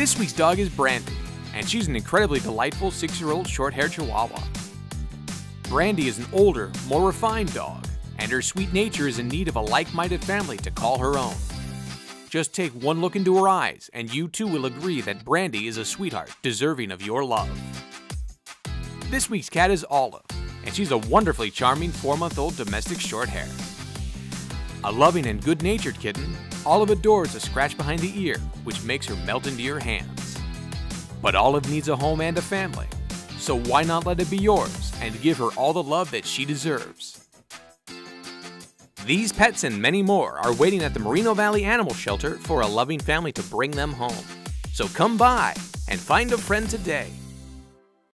This week's dog is Brandi, and she's an incredibly delightful six year old short haired chihuahua. Brandi is an older, more refined dog, and her sweet nature is in need of a like minded family to call her own. Just take one look into her eyes, and you too will agree that Brandi is a sweetheart deserving of your love. This week's cat is Olive, and she's a wonderfully charming four month old domestic short hair. A loving and good natured kitten, Olive adores a scratch behind the ear, which makes her melt into your hands. But Olive needs a home and a family, so why not let it be yours and give her all the love that she deserves? These pets and many more are waiting at the Moreno Valley Animal Shelter for a loving family to bring them home. So come by and find a friend today.